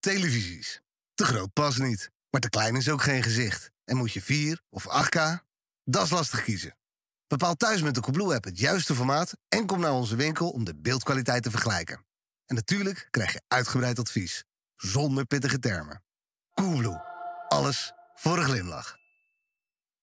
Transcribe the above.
Televisies. Te groot past niet, maar te klein is ook geen gezicht. En moet je 4 of 8K? Dat is lastig kiezen. Bepaal thuis met de Coolblue-app het juiste formaat en kom naar onze winkel om de beeldkwaliteit te vergelijken. En natuurlijk krijg je uitgebreid advies, zonder pittige termen. Coolblue. Alles voor een glimlach.